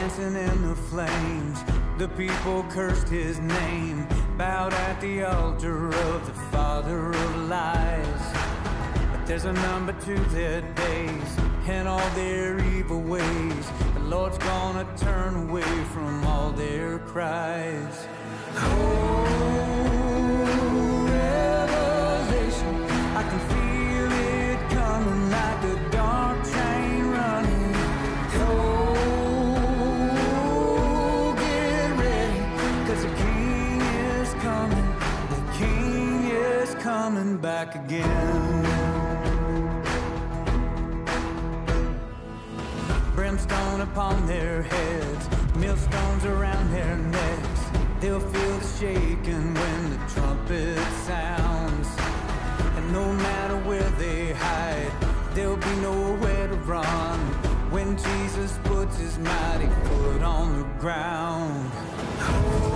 dancing in the flames. The people cursed his name, bowed at the altar of the father of lies. But there's a number to their days and all their evil ways. The Lord's gonna turn away from all their cries. Coming back again. brimstone upon their heads, millstones around their necks. They'll feel the shaking when the trumpet sounds. And no matter where they hide, there'll be nowhere to run when Jesus puts his mighty foot on the ground.